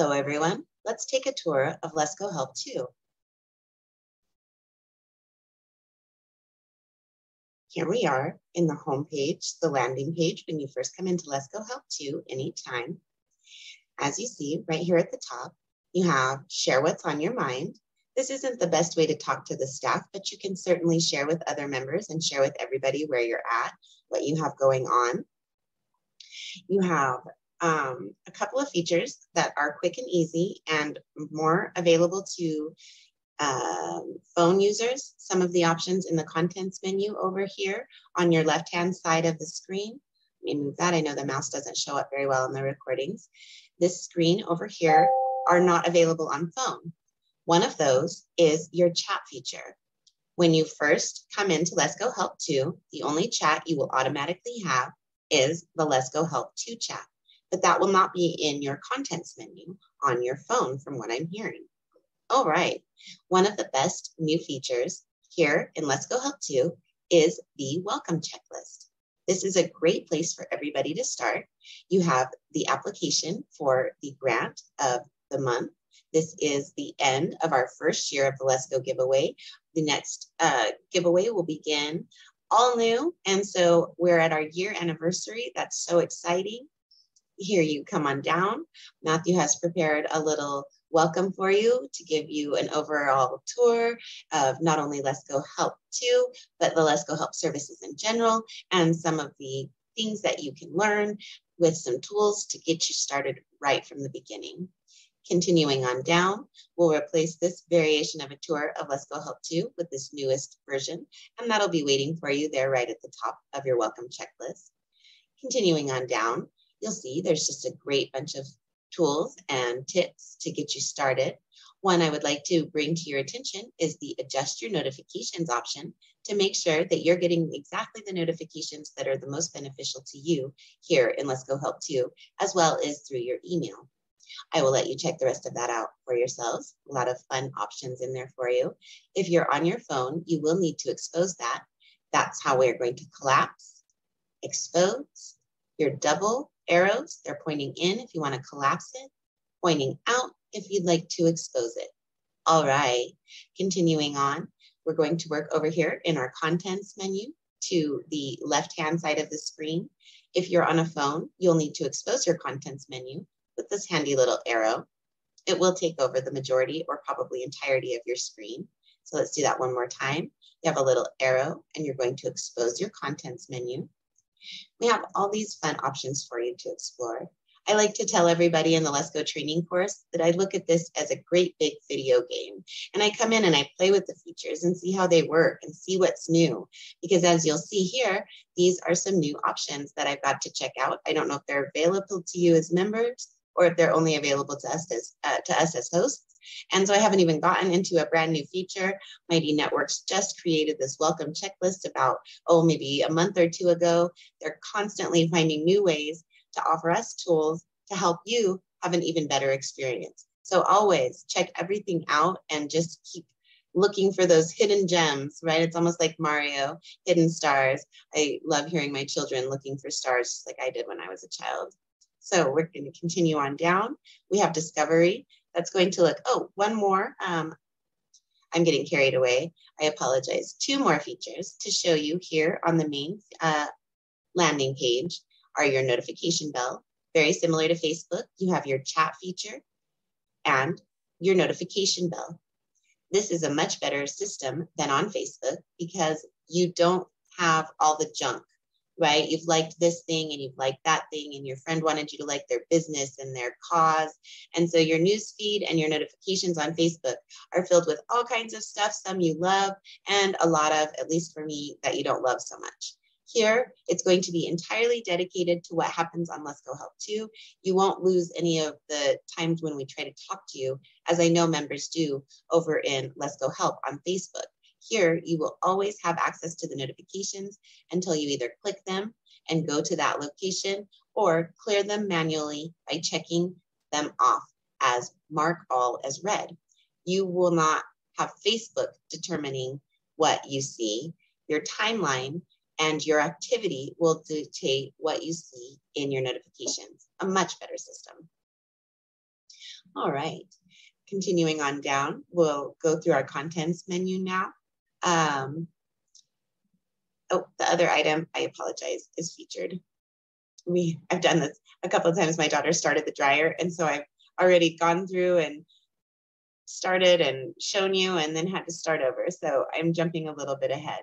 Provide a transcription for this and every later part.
Hello, everyone. Let's take a tour of Lesko Help 2. Here we are in the home page, the landing page, when you first come into Lesko Help 2 anytime. As you see right here at the top, you have share what's on your mind. This isn't the best way to talk to the staff, but you can certainly share with other members and share with everybody where you're at, what you have going on. You have um, a couple of features that are quick and easy and more available to um, phone users. Some of the options in the contents menu over here on your left-hand side of the screen. Let me move that. I know the mouse doesn't show up very well in the recordings. This screen over here are not available on phone. One of those is your chat feature. When you first come into Lesko Help 2, the only chat you will automatically have is the Lesko Help 2 chat but that will not be in your contents menu on your phone from what I'm hearing. All right, one of the best new features here in Lesko Help 2 is the welcome checklist. This is a great place for everybody to start. You have the application for the grant of the month. This is the end of our first year of the Lesko giveaway. The next uh, giveaway will begin all new. And so we're at our year anniversary. That's so exciting here you come on down. Matthew has prepared a little welcome for you to give you an overall tour of not only Lesko Help 2, but the Lesko Help services in general and some of the things that you can learn with some tools to get you started right from the beginning. Continuing on down, we'll replace this variation of a tour of Lesko Help 2 with this newest version, and that'll be waiting for you there right at the top of your welcome checklist. Continuing on down, you'll see there's just a great bunch of tools and tips to get you started. One I would like to bring to your attention is the adjust your notifications option to make sure that you're getting exactly the notifications that are the most beneficial to you here in Lesko Help 2, as well as through your email. I will let you check the rest of that out for yourselves. A lot of fun options in there for you. If you're on your phone, you will need to expose that. That's how we're going to collapse, expose, your double arrows, they're pointing in if you want to collapse it, pointing out if you'd like to expose it. All right, continuing on, we're going to work over here in our contents menu to the left-hand side of the screen. If you're on a phone, you'll need to expose your contents menu with this handy little arrow. It will take over the majority or probably entirety of your screen. So let's do that one more time. You have a little arrow and you're going to expose your contents menu. We have all these fun options for you to explore. I like to tell everybody in the Lesko training course that I look at this as a great big video game. And I come in and I play with the features and see how they work and see what's new. Because as you'll see here, these are some new options that I've got to check out. I don't know if they're available to you as members or if they're only available to us as, uh, to us as hosts. And so I haven't even gotten into a brand new feature. Mighty Networks just created this welcome checklist about, oh, maybe a month or two ago. They're constantly finding new ways to offer us tools to help you have an even better experience. So always check everything out and just keep looking for those hidden gems, right? It's almost like Mario, hidden stars. I love hearing my children looking for stars just like I did when I was a child. So we're going to continue on down. We have discovery that's going to look, oh, one more. Um, I'm getting carried away. I apologize. Two more features to show you here on the main uh, landing page are your notification bell. Very similar to Facebook, you have your chat feature and your notification bell. This is a much better system than on Facebook because you don't have all the junk right? You've liked this thing and you've liked that thing, and your friend wanted you to like their business and their cause. And so your news feed and your notifications on Facebook are filled with all kinds of stuff, some you love, and a lot of, at least for me, that you don't love so much. Here, it's going to be entirely dedicated to what happens on Lesko Help 2. You won't lose any of the times when we try to talk to you, as I know members do over in Lesko Help on Facebook. Here, you will always have access to the notifications until you either click them and go to that location or clear them manually by checking them off as mark all as read. You will not have Facebook determining what you see. Your timeline and your activity will dictate what you see in your notifications. A much better system. All right. Continuing on down, we'll go through our contents menu now. Um, oh, the other item, I apologize, is featured. We, I've done this a couple of times. My daughter started the dryer, and so I've already gone through and started and shown you and then had to start over. So I'm jumping a little bit ahead.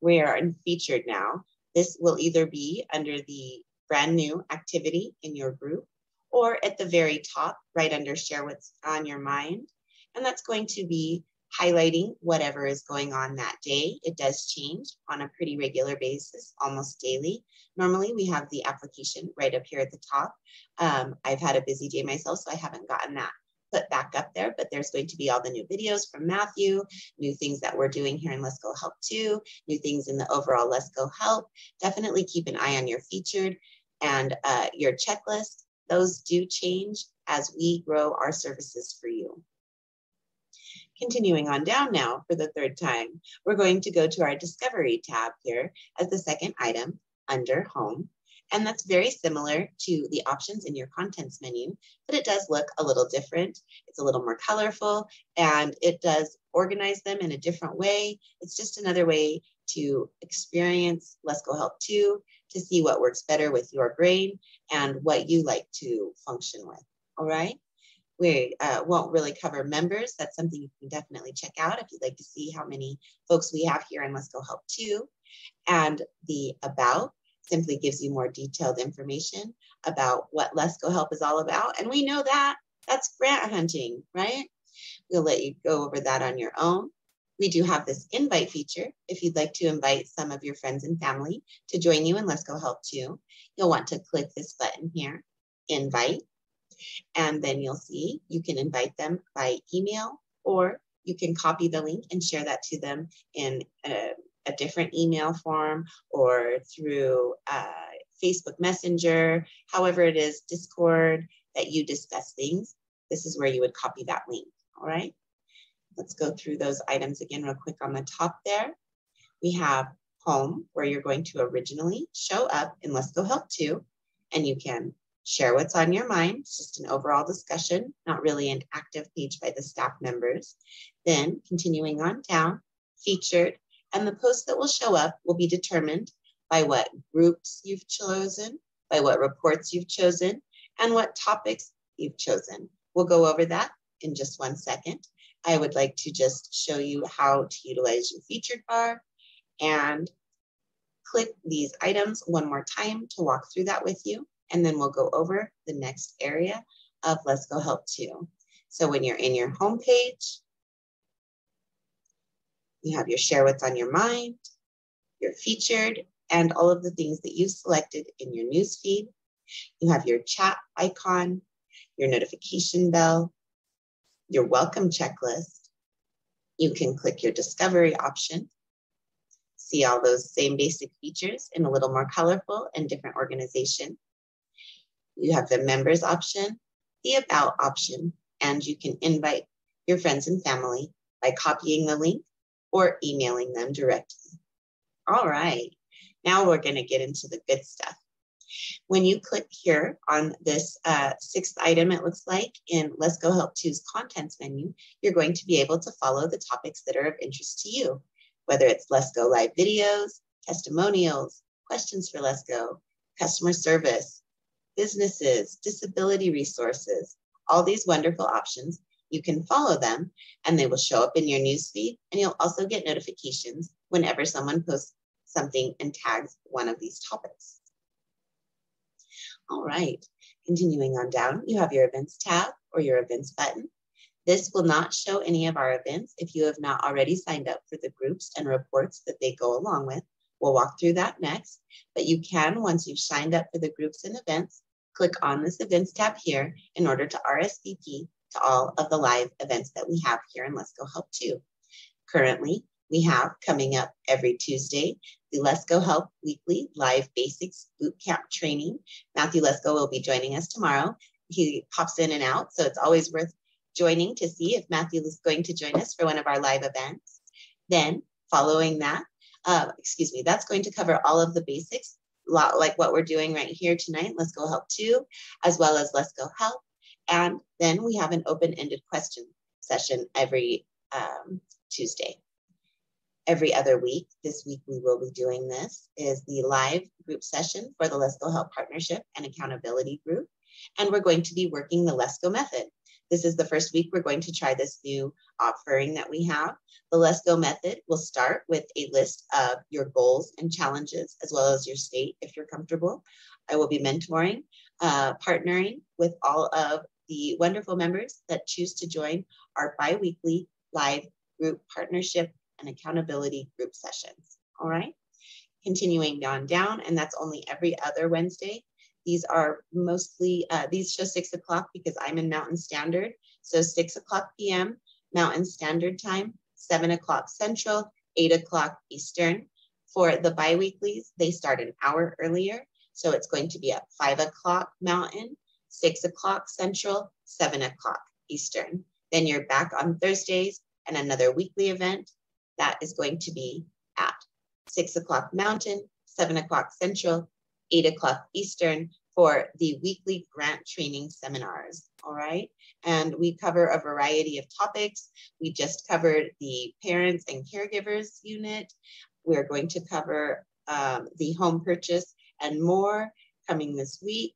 We are in featured now. This will either be under the brand new activity in your group or at the very top, right under share what's on your mind. And that's going to be highlighting whatever is going on that day. It does change on a pretty regular basis, almost daily. Normally we have the application right up here at the top. Um, I've had a busy day myself, so I haven't gotten that put back up there, but there's going to be all the new videos from Matthew, new things that we're doing here in Lesko Help too, new things in the overall Lesko Help. Definitely keep an eye on your featured and uh, your checklist. Those do change as we grow our services for you. Continuing on down now for the third time, we're going to go to our Discovery tab here as the second item under Home. And that's very similar to the options in your contents menu, but it does look a little different. It's a little more colorful and it does organize them in a different way. It's just another way to experience Lesko Help 2 to see what works better with your brain and what you like to function with. All right. We uh, won't really cover members. That's something you can definitely check out if you'd like to see how many folks we have here in Lesko Help 2. And the About simply gives you more detailed information about what Lesko Help is all about. And we know that that's grant hunting, right? We'll let you go over that on your own. We do have this invite feature. If you'd like to invite some of your friends and family to join you in Lesko Help too, you'll want to click this button here, invite, and then you'll see you can invite them by email or you can copy the link and share that to them in a a different email form or through uh, Facebook Messenger, however it is, Discord, that you discuss things, this is where you would copy that link, all right? Let's go through those items again real quick on the top there. We have home, where you're going to originally show up in Lesko Help 2, and you can share what's on your mind. It's just an overall discussion, not really an active page by the staff members. Then continuing on down, featured, and the posts that will show up will be determined by what groups you've chosen, by what reports you've chosen, and what topics you've chosen. We'll go over that in just one second. I would like to just show you how to utilize your featured bar and click these items one more time to walk through that with you. And then we'll go over the next area of Lesko Help 2. So when you're in your home page, you have your share what's on your mind, your featured, and all of the things that you selected in your newsfeed. You have your chat icon, your notification bell, your welcome checklist. You can click your discovery option, see all those same basic features in a little more colorful and different organization. You have the members option, the about option, and you can invite your friends and family by copying the link or emailing them directly. All right, now we're going to get into the good stuff. When you click here on this uh, sixth item, it looks like in Lesko Help 2's contents menu, you're going to be able to follow the topics that are of interest to you, whether it's Lesko live videos, testimonials, questions for Lesko, customer service, businesses, disability resources, all these wonderful options you can follow them and they will show up in your newsfeed and you'll also get notifications whenever someone posts something and tags one of these topics. All right, continuing on down, you have your events tab or your events button. This will not show any of our events if you have not already signed up for the groups and reports that they go along with. We'll walk through that next, but you can, once you've signed up for the groups and events, click on this events tab here in order to RSVP to all of the live events that we have here in Lesko Help too. Currently, we have coming up every Tuesday the Lesko Help weekly live basics boot camp training. Matthew Lesko will be joining us tomorrow. He pops in and out, so it's always worth joining to see if Matthew is going to join us for one of our live events. Then, following that, uh, excuse me, that's going to cover all of the basics, like what we're doing right here tonight. Lesko Help 2, as well as Lesko Help And then we have an open-ended question session every um, Tuesday. Every other week, this week we will be doing this, is the live group session for the Lesko Help Partnership and Accountability Group. And we're going to be working the Lesko method. This is the first week we're going to try this new offering that we have. The Lesko method will start with a list of your goals and challenges, as well as your state if you're comfortable. I will be mentoring, uh, partnering with all of the wonderful members that choose to join our bi-weekly live group partnership and accountability group sessions. All right. Continuing on down, and that's only every other Wednesday. These are mostly, uh, these show six o'clock because I'm in Mountain Standard. So six o'clock PM, Mountain Standard Time, seven o'clock Central, eight o'clock Eastern. For the bi-weeklies, they start an hour earlier. So it's going to be at five o'clock Mountain, six o'clock Central, seven o'clock Eastern. Then you're back on Thursdays and another weekly event that is going to be at six o'clock Mountain, seven o'clock Central, eight o'clock Eastern for the weekly grant training seminars. All right. And we cover a variety of topics. We just covered the parents and caregivers unit. We're going to cover um, the home purchase and more coming this week.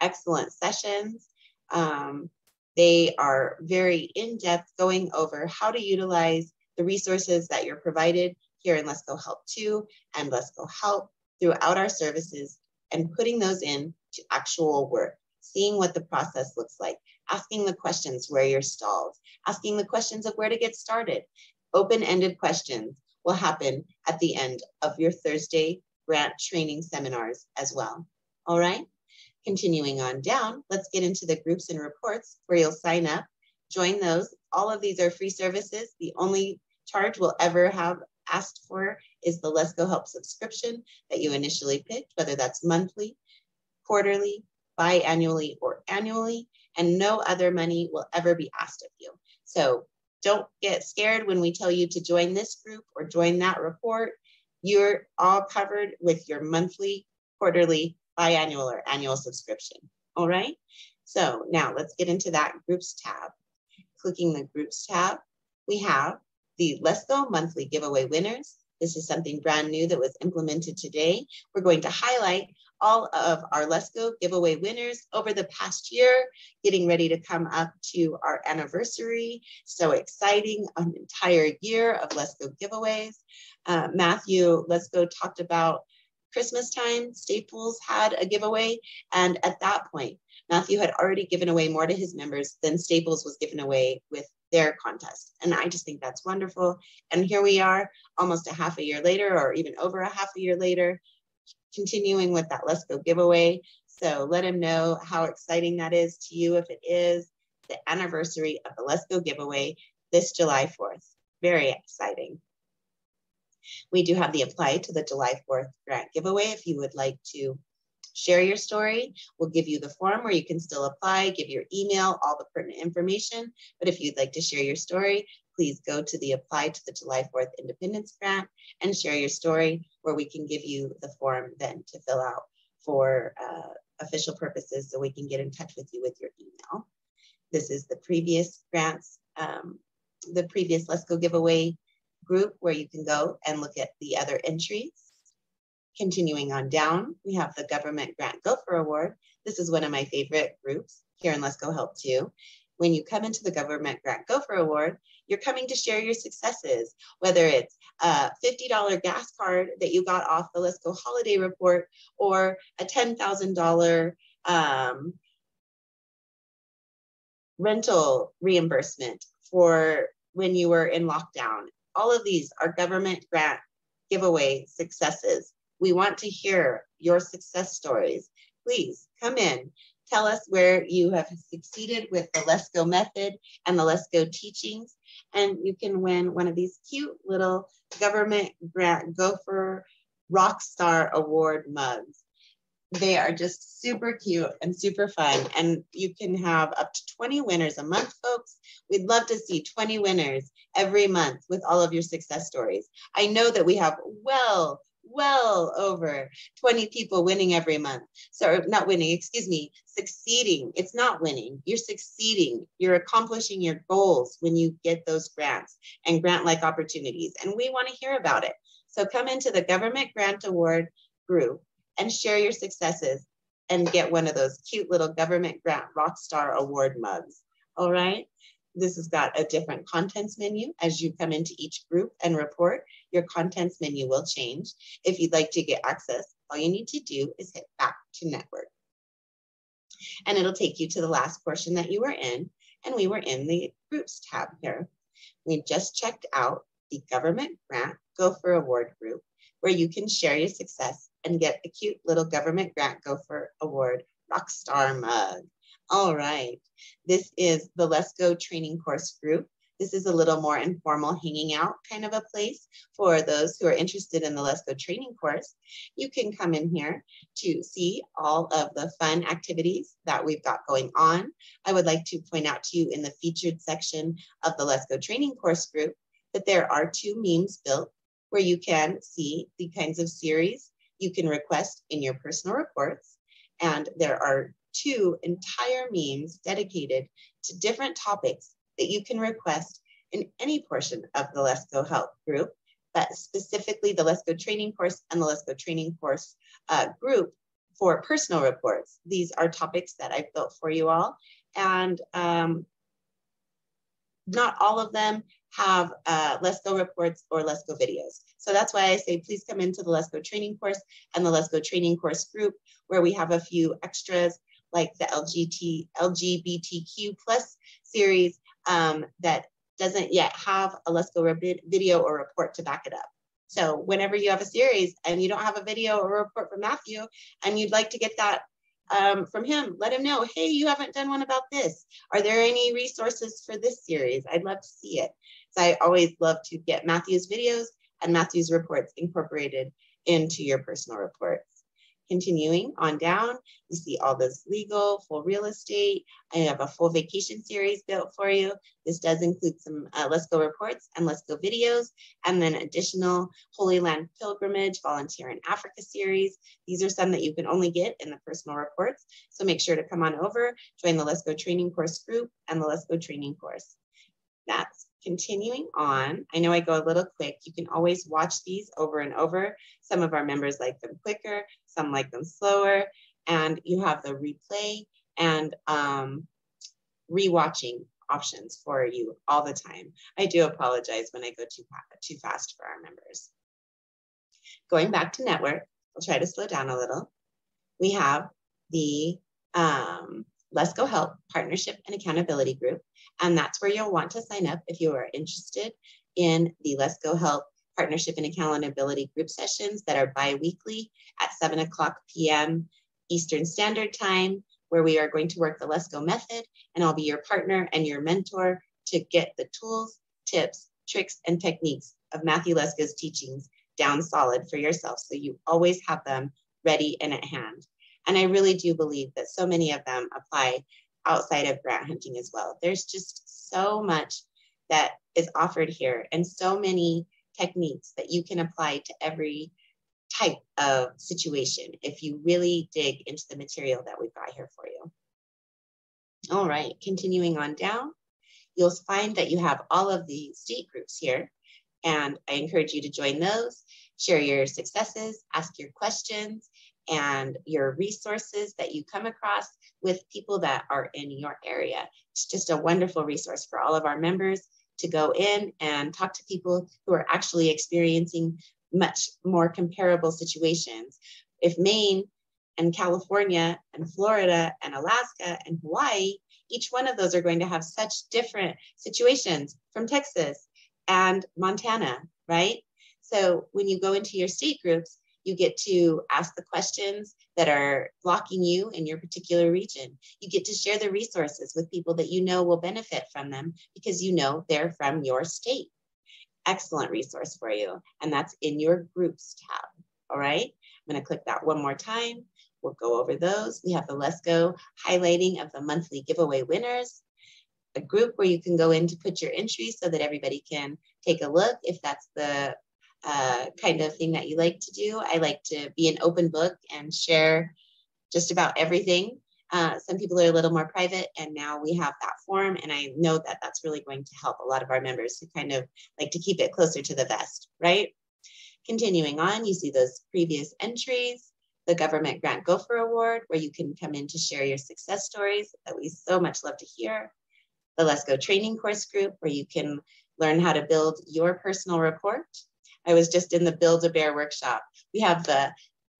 Excellent sessions. Um, they are very in depth going over how to utilize the resources that you're provided here in Lesko Help 2 and Lesko Help throughout our services and putting those in to actual work, seeing what the process looks like, asking the questions where you're stalled, asking the questions of where to get started. Open-ended questions will happen at the end of your Thursday grant training seminars as well. All right, continuing on down, let's get into the groups and reports where you'll sign up, join those. All of these are free services. The only charge we'll ever have asked for is the Lesko Help subscription that you initially picked, whether that's monthly, quarterly, biannually, or annually, and no other money will ever be asked of you. So don't get scared when we tell you to join this group or join that report. You're all covered with your monthly, quarterly, biannual, or annual subscription. All right. So now let's get into that groups tab. Clicking the groups tab, we have the Lesko monthly giveaway winners. This is something brand new that was implemented today. We're going to highlight all of our Lesko giveaway winners over the past year, getting ready to come up to our anniversary. So exciting, an entire year of Lesko giveaways. Uh, Matthew, Lesko talked about Christmas time, Staples had a giveaway. And at that point, Matthew had already given away more to his members than Staples was given away with their contest. And I just think that's wonderful. And here we are almost a half a year later, or even over a half a year later, continuing with that Lesko giveaway. So let him know how exciting that is to you if it is the anniversary of the Lesko giveaway this July 4th. Very exciting. We do have the apply to the July 4th grant giveaway if you would like to share your story. We'll give you the form where you can still apply, give your email, all the pertinent information. But if you'd like to share your story, please go to the apply to the July 4th Independence Grant and share your story where we can give you the form then to fill out for uh, official purposes so we can get in touch with you with your email. This is the previous grants, um, the previous Lesko giveaway group where you can go and look at the other entries. Continuing on down, we have the Government Grant Gopher Award. This is one of my favorite groups here in Lesko Help Too. When you come into the Government Grant Gopher Award, you're coming to share your successes, whether it's a $50 gas card that you got off the Lesko Holiday Report or a $10,000 um, rental reimbursement for when you were in lockdown. All of these are government grant giveaway successes. We want to hear your success stories. Please come in. Tell us where you have succeeded with the Lesko method and the Lesko teachings. And you can win one of these cute little government grant gopher rock star award mugs. They are just super cute and super fun. And you can have up to 20 winners a month, folks. We'd love to see 20 winners every month with all of your success stories. I know that we have well well over 20 people winning every month. So not winning, excuse me, succeeding. It's not winning. You're succeeding. You're accomplishing your goals when you get those grants and grant-like opportunities. And we want to hear about it. So come into the Government Grant Award group and share your successes and get one of those cute little government grant rockstar award mugs. All right. This has got a different contents menu as you come into each group and report. Your contents menu will change. If you'd like to get access, all you need to do is hit back to network. And it'll take you to the last portion that you were in. And we were in the groups tab here. We just checked out the government grant Gopher Award group, where you can share your success and get a cute little government grant Gopher Award Rockstar mug. All right, this is the Lesko training course group. This is a little more informal hanging out kind of a place for those who are interested in the Lesko training course. You can come in here to see all of the fun activities that we've got going on. I would like to point out to you in the featured section of the Lesko training course group that there are two memes built where you can see the kinds of series you can request in your personal reports. And there are two entire memes dedicated to different topics that you can request in any portion of the Lesko Help group, but specifically the Lesko training course and the Lesko training course uh, group for personal reports. These are topics that I've built for you all. And um, not all of them have uh, Lesko reports or Lesko videos. So that's why I say please come into the Lesko training course and the Lesko training course group where we have a few extras like the LGBT, LGBTQ plus series um, that doesn't yet have a Lesko video or report to back it up. So whenever you have a series and you don't have a video or report from Matthew and you'd like to get that um, from him, let him know, hey, you haven't done one about this. Are there any resources for this series? I'd love to see it. So I always love to get Matthew's videos and Matthew's reports incorporated into your personal reports. Continuing on down, you see all this legal, full real estate. I have a full vacation series built for you. This does include some uh, Lesko reports and Lesko videos, and then additional Holy Land Pilgrimage, Volunteer in Africa series. These are some that you can only get in the personal reports. So make sure to come on over, join the Lesko training course group and the Lesko training course. That's continuing on, I know I go a little quick. You can always watch these over and over. Some of our members like them quicker, some like them slower, and you have the replay and um, rewatching options for you all the time. I do apologize when I go too, too fast for our members. Going back to network, I'll try to slow down a little. We have the um, Lesko Help Partnership and Accountability Group. And that's where you'll want to sign up if you are interested in the Lesko Help Partnership and Accountability Group sessions that are bi-weekly at 7 o'clock p.m. Eastern Standard Time, where we are going to work the Lesko method, and I'll be your partner and your mentor to get the tools, tips, tricks, and techniques of Matthew Lesko's teachings down solid for yourself so you always have them ready and at hand. And I really do believe that so many of them apply outside of grant hunting as well. There's just so much that is offered here and so many techniques that you can apply to every type of situation if you really dig into the material that we've got here for you. All right, continuing on down, you'll find that you have all of the state groups here, and I encourage you to join those, share your successes, ask your questions, and your resources that you come across with people that are in your area. It's just a wonderful resource for all of our members to go in and talk to people who are actually experiencing much more comparable situations. If Maine and California and Florida and Alaska and Hawaii, each one of those are going to have such different situations from Texas and Montana, right? So when you go into your state groups, you get to ask the questions that are blocking you in your particular region. You get to share the resources with people that you know will benefit from them because you know they're from your state. Excellent resource for you. And that's in your groups tab. All right. I'm going to click that one more time. We'll go over those. We have the Lesko highlighting of the monthly giveaway winners, a group where you can go in to put your entries so that everybody can take a look if that's the uh, kind of thing that you like to do. I like to be an open book and share just about everything. Uh, some people are a little more private, and now we have that form, and I know that that's really going to help a lot of our members who kind of like to keep it closer to the vest, right? Continuing on, you see those previous entries, the Government Grant Gopher Award, where you can come in to share your success stories that we so much love to hear. The Lesko training course group, where you can learn how to build your personal report. I was just in the Build a Bear workshop. We have the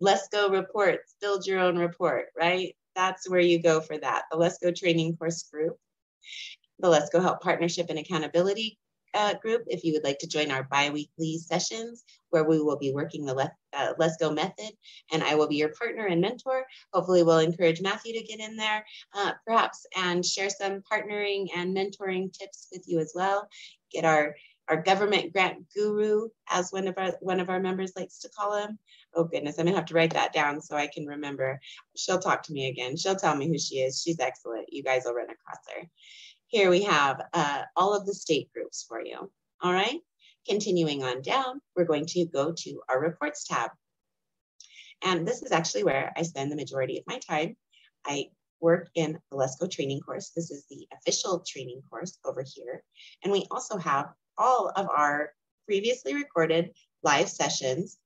Lesko reports, build your own report, right? That's where you go for that. The Lesko training course group, the Lesko Help Partnership and Accountability uh, group if you would like to join our bi-weekly sessions where we will be working the Let, uh, Lesko method and I will be your partner and mentor. Hopefully we'll encourage Matthew to get in there uh, perhaps and share some partnering and mentoring tips with you as well. Get our our government grant guru, as one of our one of our members likes to call him. Oh goodness, I'm gonna have to write that down so I can remember. She'll talk to me again. She'll tell me who she is. She's excellent. You guys will run across her. Here we have uh, all of the state groups for you. All right. Continuing on down, we're going to go to our reports tab. And this is actually where I spend the majority of my time. I work in the Let's training course. This is the official training course over here. And we also have all of our previously recorded live sessions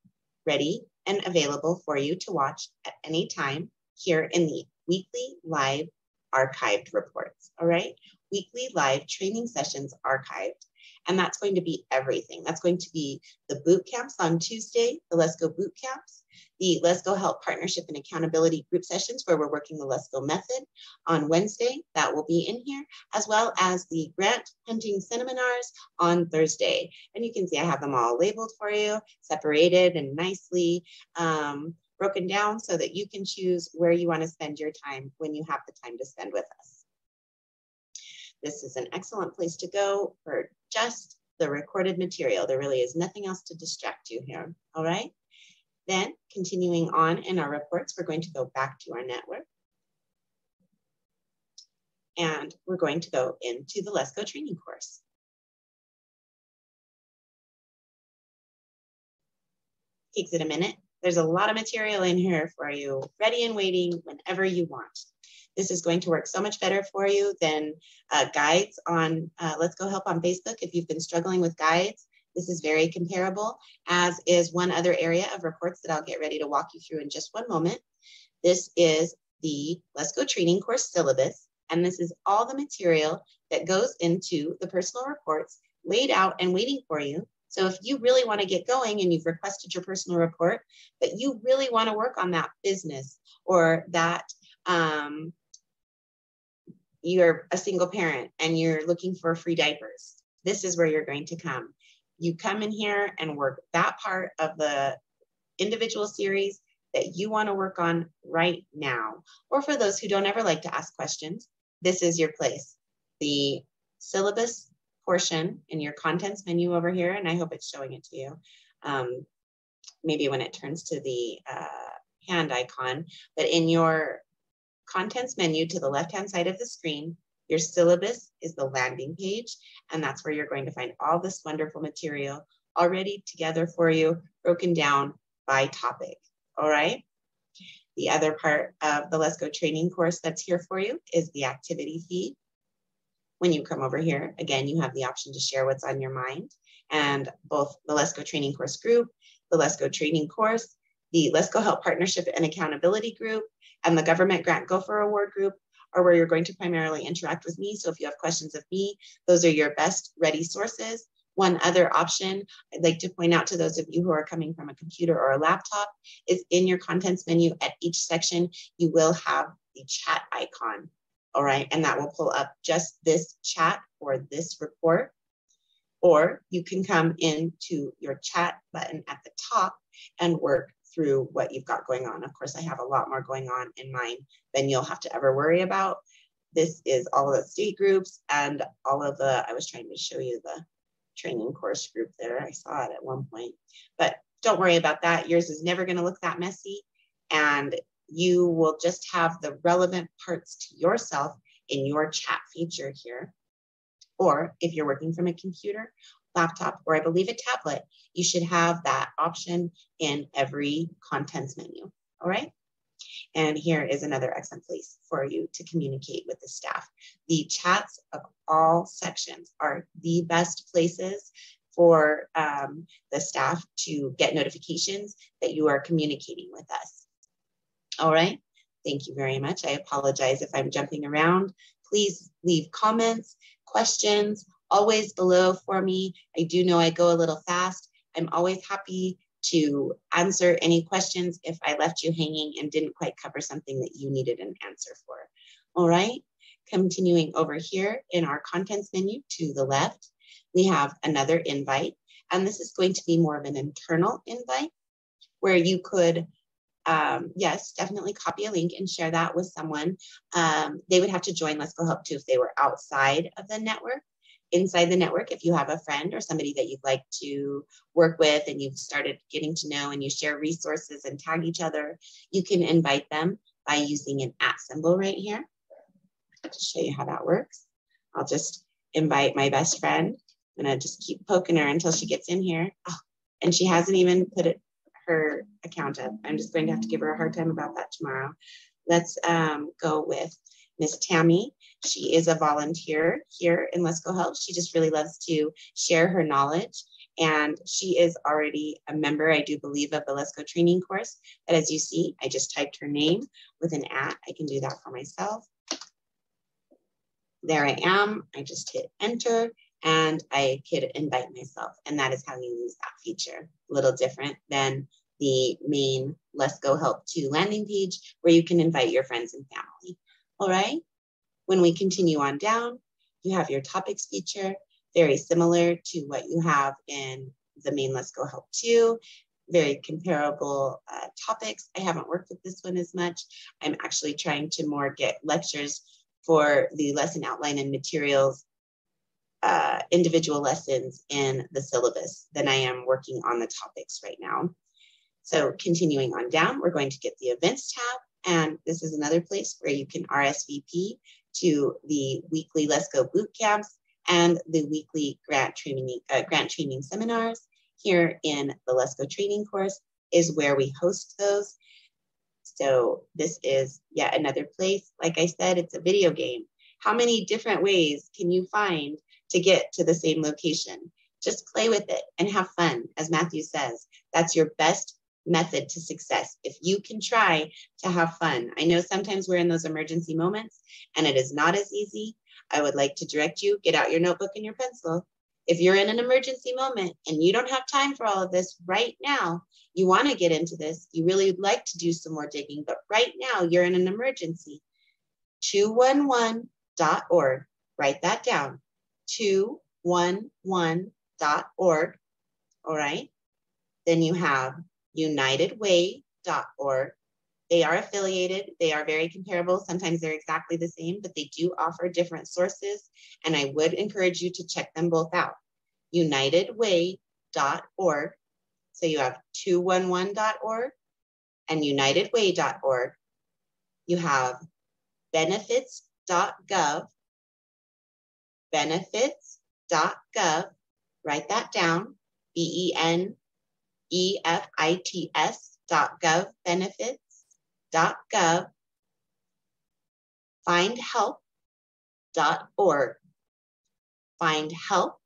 ready and available for you to watch at any time here in the weekly live archived reports. All right. Weekly live training sessions archived and that's going to be everything. That's going to be the boot camps on Tuesday, the Lesko boot camps, the Lesko Help Partnership and Accountability group sessions where we're working the Lesko method on Wednesday. That will be in here, as well as the grant hunting seminars on Thursday. And you can see I have them all labeled for you, separated and nicely um, broken down so that you can choose where you want to spend your time when you have the time to spend with us. This is an excellent place to go for just the recorded material. There really is nothing else to distract you here, all right? Then continuing on in our reports, we're going to go back to our network. And we're going to go into the Lesko training course. Takes it a minute. There's a lot of material in here for you, ready and waiting whenever you want. This is going to work so much better for you than uh, guides on uh, Lesko Help on Facebook. If you've been struggling with guides, this is very comparable, as is one other area of reports that I'll get ready to walk you through in just one moment. This is the Lesko Training Course syllabus, and this is all the material that goes into the personal reports laid out and waiting for you. So if you really want to get going and you've requested your personal report, but you really want to work on that business or that um, you're a single parent and you're looking for free diapers, this is where you're going to come. You come in here and work that part of the individual series that you want to work on right now. Or for those who don't ever like to ask questions, this is your place. The syllabus portion in your contents menu over here, and I hope it's showing it to you. Um, maybe when it turns to the uh, hand icon, but in your contents menu to the left-hand side of the screen, your syllabus is the landing page, and that's where you're going to find all this wonderful material already together for you, broken down by topic, all right? The other part of the Lesko training course that's here for you is the activity feed. When you come over here, again, you have the option to share what's on your mind and both the Lesko training course group, the Lesko training course, the Lesko Help Partnership and Accountability Group, and the Government Grant Gopher Award Group are where you're going to primarily interact with me. So if you have questions of me, those are your best ready sources. One other option I'd like to point out to those of you who are coming from a computer or a laptop is in your contents menu at each section, you will have the chat icon. All right, and that will pull up just this chat or this report. Or you can come into your chat button at the top and work through what you've got going on. Of course, I have a lot more going on in mine than you'll have to ever worry about. This is all the state groups and all of the, I was trying to show you the training course group there. I saw it at one point, but don't worry about that. Yours is never gonna look that messy and you will just have the relevant parts to yourself in your chat feature here. Or if you're working from a computer, laptop, or I believe a tablet, you should have that option in every contents menu. All right. And here is another excellent place for you to communicate with the staff. The chats of all sections are the best places for um, the staff to get notifications that you are communicating with us. All right. Thank you very much. I apologize if I'm jumping around. Please leave comments, questions, always below for me. I do know I go a little fast. I'm always happy to answer any questions if I left you hanging and didn't quite cover something that you needed an answer for. All right, continuing over here in our contents menu to the left, we have another invite, and this is going to be more of an internal invite where you could um, yes, definitely copy a link and share that with someone. Um, they would have to join Lesko Help too if they were outside of the network inside the network, if you have a friend or somebody that you'd like to work with and you've started getting to know and you share resources and tag each other, you can invite them by using an at symbol right here. To show you how that works, I'll just invite my best friend. I'm gonna just keep poking her until she gets in here. Oh, and she hasn't even put it, her account up. I'm just going to have to give her a hard time about that tomorrow. Let's um, go with Miss Tammy. She is a volunteer here in Lesko Help. She just really loves to share her knowledge. And she is already a member, I do believe, of the Lesko training course. But as you see, I just typed her name with an at. I can do that for myself. There I am. I just hit enter and I could invite myself. And that is how you use that feature. A little different than the main Lesko Help 2 landing page where you can invite your friends and family. All right. When we continue on down, you have your topics feature, very similar to what you have in the main Lesko Help 2, very comparable uh, topics. I haven't worked with this one as much. I'm actually trying to more get lectures for the lesson outline and materials, uh, individual lessons in the syllabus than I am working on the topics right now. So continuing on down, we're going to get the events tab. And this is another place where you can RSVP to the weekly Lesko boot camps and the weekly grant training, uh, grant training seminars here in the Lesko training course is where we host those. So this is yet another place. Like I said, it's a video game. How many different ways can you find to get to the same location? Just play with it and have fun. As Matthew says, that's your best method to success. If you can try to have fun, I know sometimes we're in those emergency moments and it is not as easy. I would like to direct you get out your notebook and your pencil. If you're in an emergency moment and you don't have time for all of this right now, you want to get into this, you really would like to do some more digging, but right now you're in an emergency. 211.org, write that down. 211.org, all right? Then you have unitedway.org. They are affiliated, they are very comparable. Sometimes they're exactly the same, but they do offer different sources. And I would encourage you to check them both out. Unitedway.org. So you have 211.org and unitedway.org. You have benefits.gov, benefits.gov, write that down, B E N E-F-I-T-S dot gov benefits dot gov find help dot org find help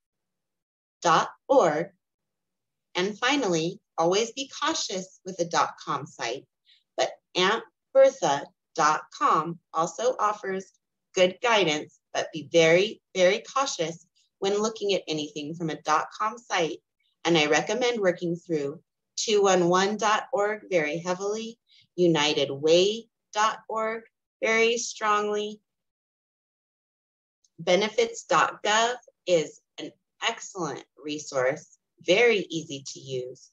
dot org and finally always be cautious with dot com site but auntbertha.com also offers good guidance but be very very cautious when looking at anything from a dot com site and I recommend working through 211.org very heavily, unitedway.org very strongly. Benefits.gov is an excellent resource, very easy to use.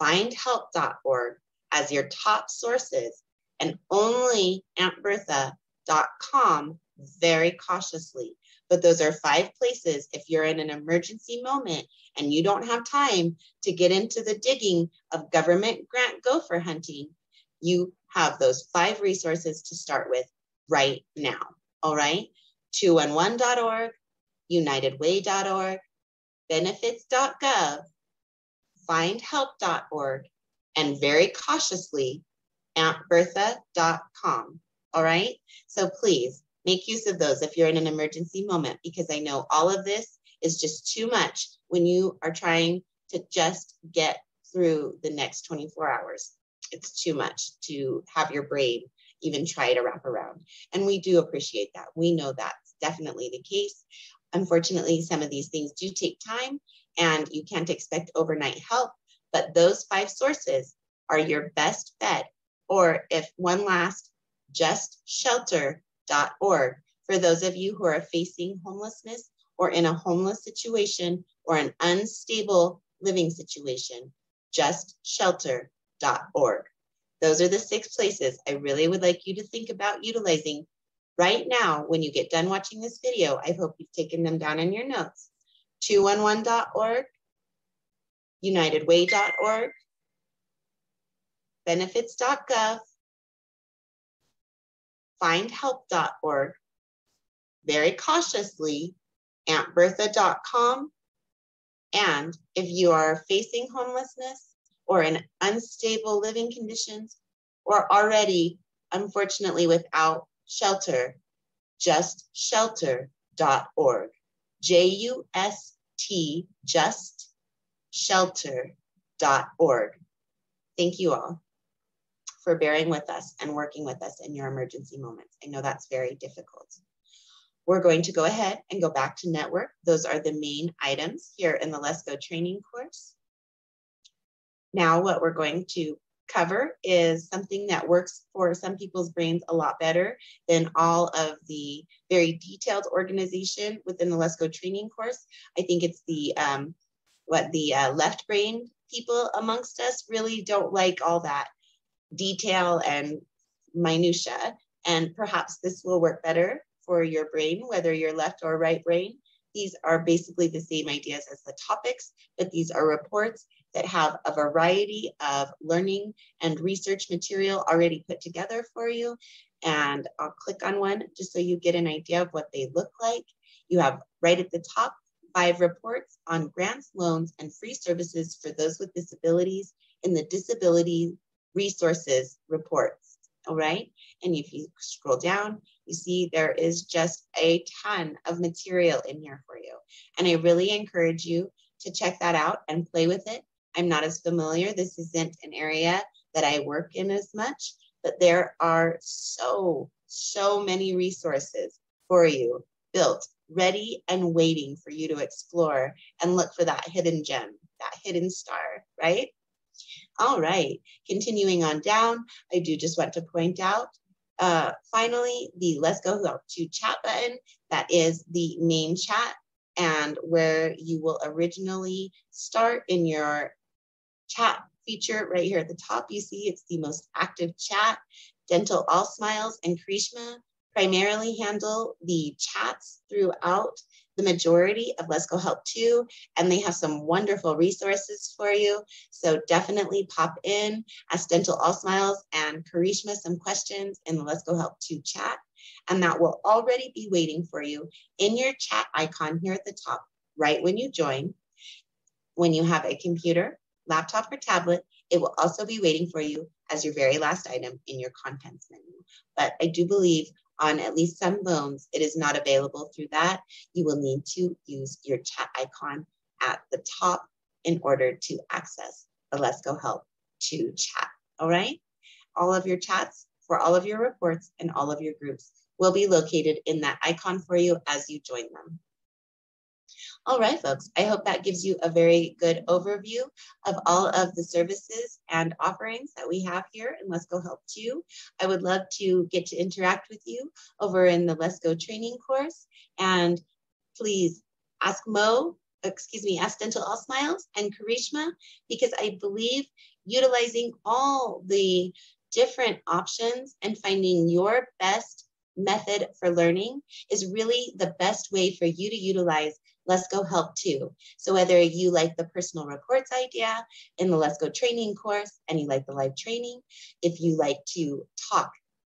Findhelp.org as your top sources and only auntbertha.com very cautiously. But those are five places if you're in an emergency moment and you don't have time to get into the digging of government grant gopher hunting, you have those five resources to start with right now. All right. 211.org, unitedway.org, benefits.gov, findhelp.org, and very cautiously, auntbertha.com. All right. So please make use of those if you're in an emergency moment, because I know all of this is just too much when you are trying to just get through the next 24 hours. It's too much to have your brain even try to wrap around. And we do appreciate that. We know that's definitely the case. Unfortunately, some of these things do take time and you can't expect overnight help, but those five sources are your best bet. Or if one last, justshelter.org for those of you who are facing homelessness or in a homeless situation or an unstable living situation, justshelter.org. Those are the six places I really would like you to think about utilizing right now when you get done watching this video. I hope you've taken them down in your notes. 211.org, unitedway.org, benefits.gov, findhelp.org, very cautiously, auntbertha.com, and if you are facing homelessness or in unstable living conditions or already, unfortunately, without shelter, just shelter.org. J U S T, just shelter.org. Thank you all for bearing with us and working with us in your emergency moments. I know that's very difficult. We're going to go ahead and go back to network. Those are the main items here in the Lesko training course. Now what we're going to cover is something that works for some people's brains a lot better than all of the very detailed organization within the Lesko training course. I think it's the um, what the uh, left brain people amongst us really don't like all that detail and minutia. And perhaps this will work better for your brain, whether you're left or right brain. These are basically the same ideas as the topics, but these are reports that have a variety of learning and research material already put together for you. And I'll click on one just so you get an idea of what they look like. You have right at the top five reports on grants, loans, and free services for those with disabilities in the Disability Resources reports. All right. And if you scroll down, you see there is just a ton of material in here for you. And I really encourage you to check that out and play with it I'm not as familiar. This isn't an area that I work in as much, but there are so, so many resources for you built, ready and waiting for you to explore and look for that hidden gem, that hidden star, right? All right, continuing on down, I do just want to point out uh, finally, the Let's Go to Chat button, that is the main chat and where you will originally start in your chat feature right here at the top. You see it's the most active chat. Dental All Smiles and Karishma primarily handle the chats throughout the majority of LeskoHelp 2, and they have some wonderful resources for you. So definitely pop in, ask Dental All Smiles and Karishma some questions in the LeskoHelp 2 chat, and that will already be waiting for you in your chat icon here at the top, right when you join. When you have a computer, laptop or tablet, it will also be waiting for you as your very last item in your contents menu. But I do believe on at least some loans, it is not available through that. You will need to use your chat icon at the top in order to access the LeskoHelp to chat, all right? All of your chats for all of your reports and all of your groups will be located in that icon for you as you join them. All right, folks, I hope that gives you a very good overview of all of the services and offerings that we have here in LeskoHelp 2. I would love to get to interact with you over in the Lesko training course. And please ask Mo, excuse me, ask Dental All Smiles and Karishma, because I believe utilizing all the different options and finding your best method for learning is really the best way for you to utilize LeskoHelp too. So whether you like the personal reports idea in the Lesko training course and you like the live training, if you like to talk,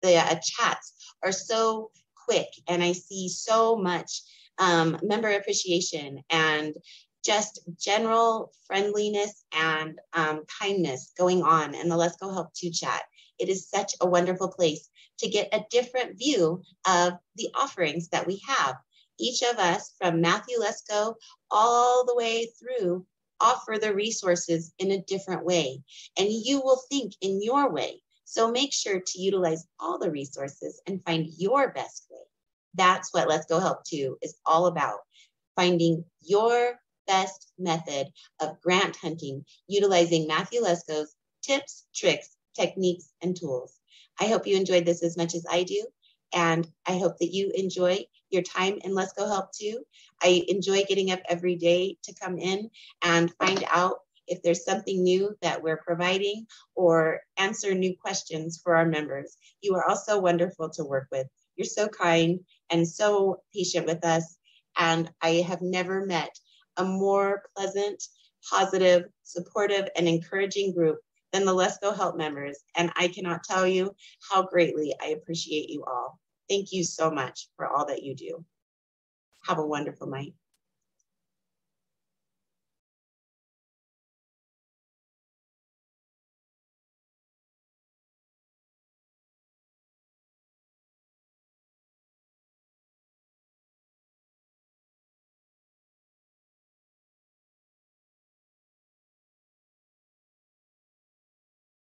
the uh, chats are so quick and I see so much um, member appreciation and just general friendliness and um, kindness going on in the LeskoHelp 2 chat. It is such a wonderful place to get a different view of the offerings that we have. Each of us, from Matthew Lesko all the way through, offer the resources in a different way. And you will think in your way. So make sure to utilize all the resources and find your best way. That's what LeskoHelp 2 is all about. Finding your best method of grant hunting, utilizing Matthew Lesko's tips, tricks, techniques, and tools. I hope you enjoyed this as much as I do. And I hope that you enjoy your time in LeskoHelp too. I enjoy getting up every day to come in and find out if there's something new that we're providing or answer new questions for our members. You are also wonderful to work with. You're so kind and so patient with us. And I have never met a more pleasant, positive, supportive, and encouraging group than the LeskoHelp members. And I cannot tell you how greatly I appreciate you all. Thank you so much for all that you do. Have a wonderful night.